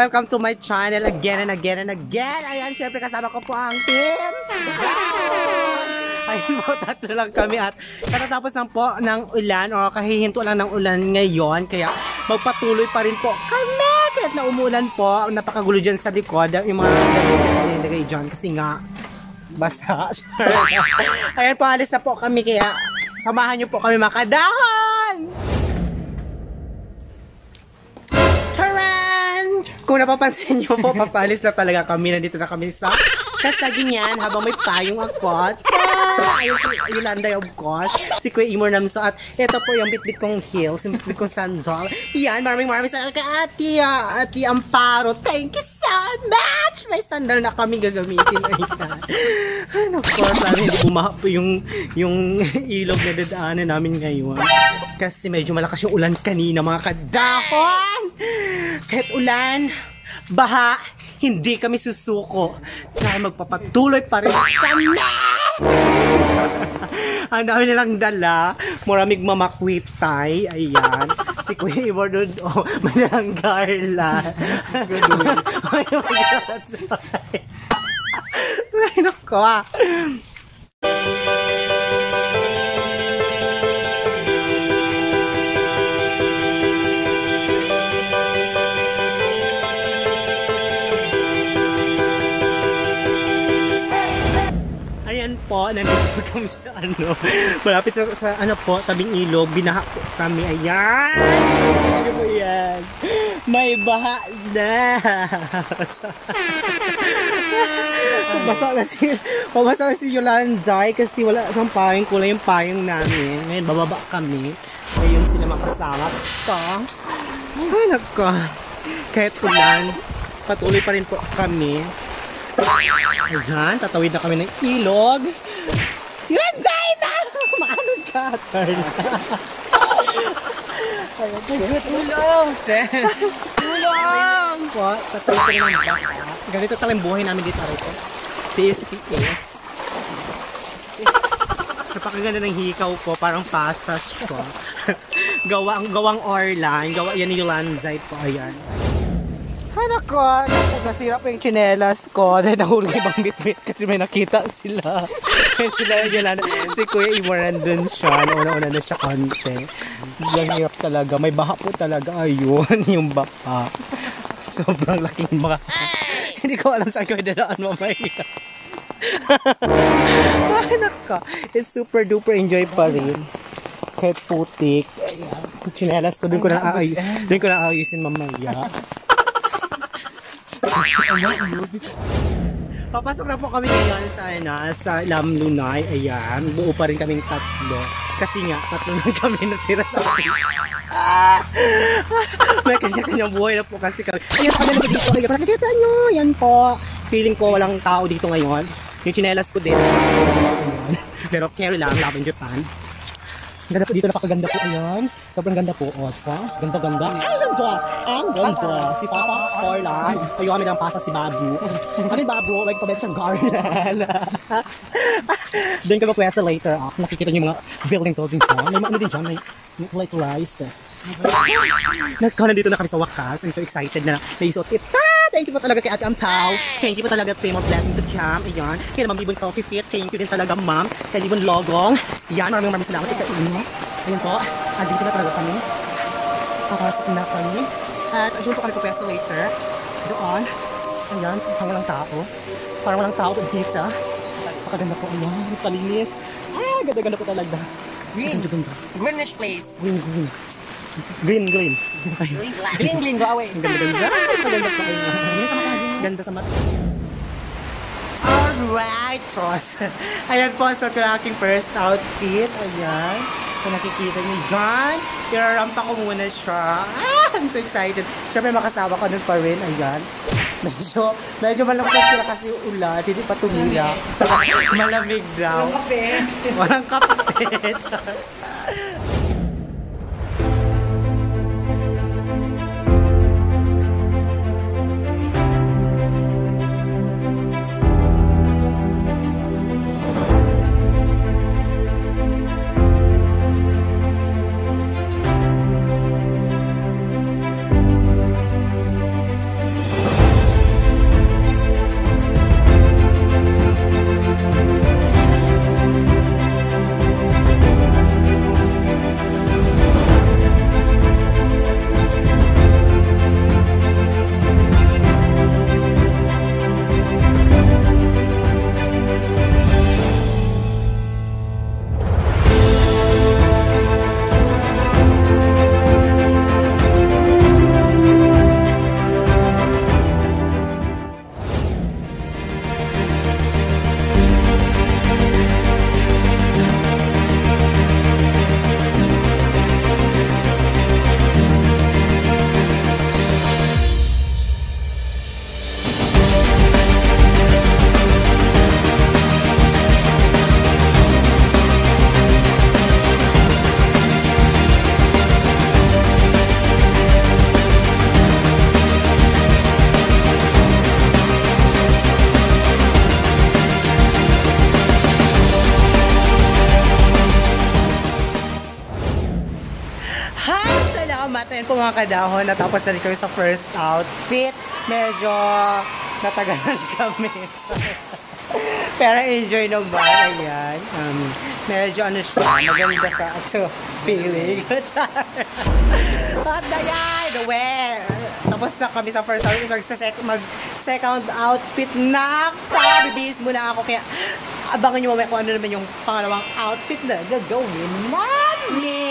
Welcome to my channel again and again and again. Ayan, syempre kasama ko po ang team. Ayun po, tatlo lang kami at katatapos lang po ng ulan o kahihinto lang ng ulan ngayon. Kaya magpatuloy pa rin po kami kahit na umulan po. Napakagulo dyan sa likod. Yung mga nilagay dyan kasi nga basa. Ayan po, alis na po kami kaya samahan niyo po kami makadahon! Kung napapansin niyo po, papalis na talaga kami. Nandito na kami sa kasaginyan habang may payong ako. Ayun si Yolanda, of course. Si Kuya Imor namin sa at ito po yung bitbit kong heels, yung bitbit kong sandal. Yan, maraming maraming salamat kay Ate, ah, Ate Amparo. Thank you so much! May sandal na kami gagamitin. And of course, sana hindi bumaha po yung, yung ilog na dadaanan namin ngayon. Kasi medyo malakas yung ulan kanina mga kadahon. Kahit ulan, baha, hindi kami susuko. Dahil magpapatuloy pa rin kami. Ang dami nilang dala. Maraming mamakwitay. Ayan. Si Kuya Ivor doon. Oh, may dalang garla. May magatsay. Ay, nako po, kami sa ano, malapit sa, sa ano po, tabing ilog, binaha po kami, ayan! Ano po yan? May baha na! Basa na si, pabasa na si Yolanday kasi wala ng payong kulay yung payong namin. Ngayon, bababa kami. Ayun sila makasama. Ito. Ay, nako. Kahit ulan, patuloy pa rin po kami. Ayan, tatawid na kami ng ilog. Yolanday na! Maanod ka, Charlie. Ayun, tulong! Tulong! Po, tatawid kami ng baka. Ganito talagang buhay namin dito rito. TSTS. Napakaganda ng hikaw ko, parang pasas ko. gawang, gawang Orlan, gawa yan ni Yolanzay po, ayan. Anak ko, nasira pa yung chinelas ko dahil nahulog ibang bitbit kasi may nakita sila. Sila Yolanda, si Kuya Imo nandun siya, nauna-una na siya konti. Ang hirap talaga, may baha po talaga, ayun, yung baha. Sobrang laking baha. Hindi ko alam saan ko dadaan mamaya. Ay, naka. It's super duper enjoy pa rin. Kahit putik. Ayan. Chinelas ko, dun ko na aay dun ko na aayusin mamaya. Papasok na po kami ngayon sa, ano, sa Lam Lunay. Ayan, buo pa rin kaming tatlo. Kasi nga, tatlo na kami natira sa Ah! May kanya-kanyang buhay na po kasi kami. Ayan, pagdala ko dito. Ayan, nakikita nyo. Yan po. Feeling ko walang tao dito ngayon. Yung chinelas ko din. Pero carry lang, in Japan. Ang ganda po dito, napakaganda po. Ayan. Sobrang ganda po. O, pa. Ganda-ganda. Ay, ganda. Ang ganda. Si Papa Orlan. Ayaw kami ng pasa si Babu. Yung Babu? May pabenta siyang garland. Doon ka magpwesa later. Ah. Nakikita niyo mga building building dyan. May ano din dyan. May, may like rice. Nagkaroon dito na kami sa wakas. I'm so excited na naisuot ito. Thank you po talaga kay Ate Ampaw. Thank you po talaga kay Mom Blessing to Cam. Ayan. Kay Ma'am Libon Coffee Fit. Thank you din talaga Ma'am. Kay Libon Logong. Yan. Maraming maraming salamat sa inyo. Ayan po. Andito na talaga kami. Papasok na kami. At doon po kami po pwesto later. Doon. Ayan. Parang walang tao. Parang walang tao dito. napakaganda po. Ayan, palinis. Ah, ganda-ganda po talaga. Green. Ganda, ganda. Greenish place. Green, green. Green, green. Green, green, green, go away. ang ganda-ganda. Maganda pa kayo. Ganda sa mata. Alright, Chos. Ayan po, so ito aking first outfit. Ayan. Kung nakikita niyo yan, irarampa ko muna siya. Ah, I'm so excited. Siyempre makasama ko nun pa rin. Ayan. Medyo, medyo malamig sila kasi yung ulan. Hindi pa tumila. Malamig daw. kape. Walang kape. Ayan po mga kadahon. Natapos na rin kami sa first outfit. Medyo natagalan kami. Pero enjoy naman. Ayan. Um, medyo ano siya, maganda sa so, feeling. At ayan, the way. Tapos na kami sa first outfit. Mag, sec mag second outfit na. Pabibis muna ako. Kaya abangan nyo mamaya kung ano naman yung pangalawang outfit na gagawin namin.